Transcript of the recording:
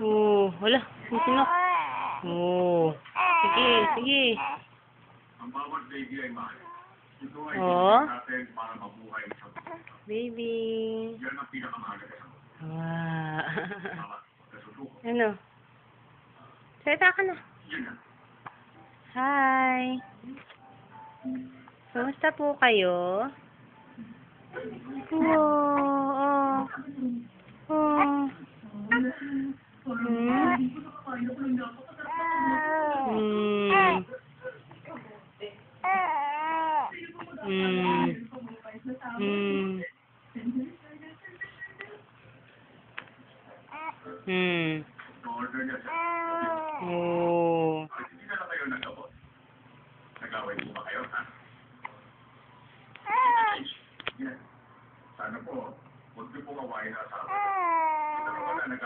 Oh, wala. Sino? Oh. Sige, sige. Ang bawat baby ay mahal. Ito ay Oh. natin para mabuhay sa. Baby. Yan ang pinakamahalaga sa buhay. Wow. Bawat kasusuko. ano? Salita ka na. Hi. Kamusta po kayo? Oh, oh. Oh. Hmm? Hmm. Hmm. Hmm. Hmm. Oh. Nag-away po ba kayo, ha? Sana po, huwag niyo po kawain na nag